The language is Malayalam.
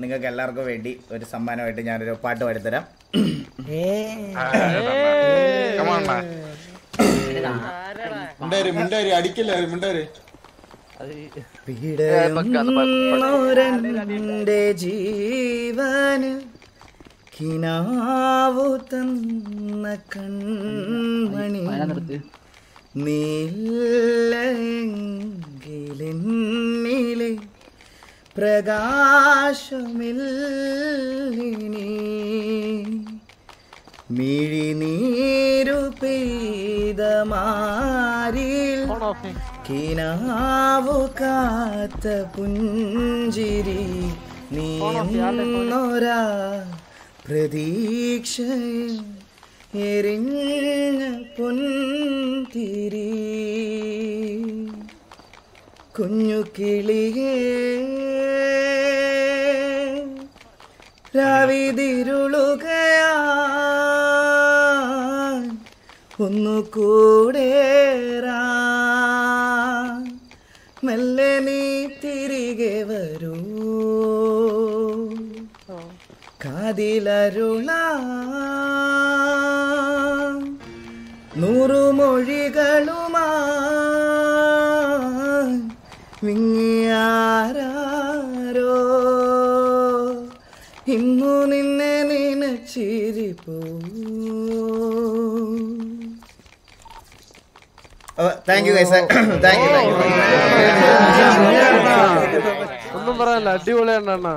നിങ്ങൾക്ക് എല്ലാവർക്കും വേണ്ടി ഒരു സമ്മാനമായിട്ട് ഞാനൊരു പാട്ട് പാടിത്തരാം. മിണ്ടാരി മിണ്ടാരി അടിക്കല്ലേ മിണ്ടാരി? ജീവന് കിനാവു തന്ന കൺമണി നീലെങ്കിലെന്നിലെ പ്രകാശമില്ലിനി. മിഴിനീരു പെയ്തമാരിൽ കിനാവു കാത്ത പുഞ്ചിരി നീന്നൊരാ പ്രതീക്ഷയിൽ എറിഞ്ഞ പൊൻതിരി. കുഞ്ഞു കിളിയേ. രാവിതിരുളുകയാ ഒന്നു കൂടേറാ. മെല്ലെ നീ തിരികെ വരൂ. കാതിലരുള. നൂറുമൊഴികളുമാ. വിങ്ങിയാരോ ഇന്നു നിന്നെ നിനച്ചിരിപ്പോ താങ്ക് യു താങ്ക് യു ഒന്നും പറയാനല്ല അടിപൊളിയാണ് അണ്ണാ